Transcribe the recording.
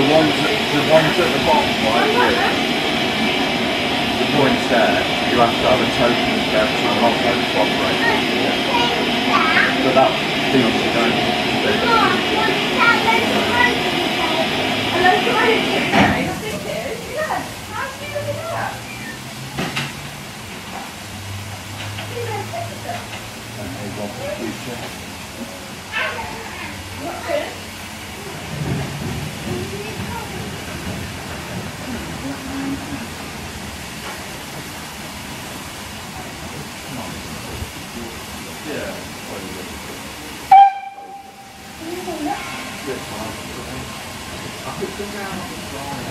The ones at the bottom right? Here, the points there, you have to have a token to be able to unlock those to operate. So that piece you don't do. And they want the I could go down on the line,